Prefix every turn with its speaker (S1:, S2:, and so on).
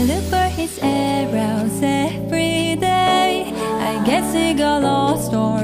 S1: I look for his arrows every day. I guess he got lost or